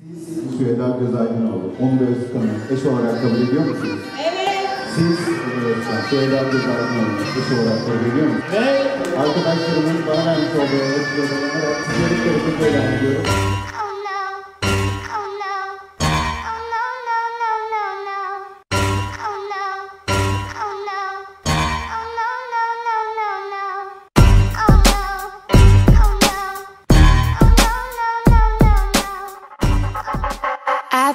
Siz Süheda Gözaydinoğlu, Onur Özkan'ı eş olarak kabul ediyor musunuz? Evet. Siz Onur Özkan, Süheda Gözaydinoğlu eş olarak kabul ediyor musunuz? Ve Arkadaşlarımın bana vermiş olduğu dayanarak sizleri kırıklık ilan ediyorum.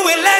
will